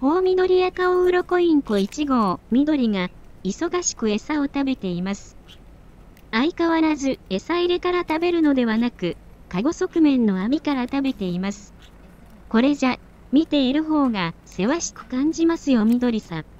大緑赤オウロコインコ1号、緑が、忙しく餌を食べています。相変わらず、餌入れから食べるのではなく、カゴ側面の網から食べています。これじゃ、見ている方が、せわしく感じますよ、緑さん。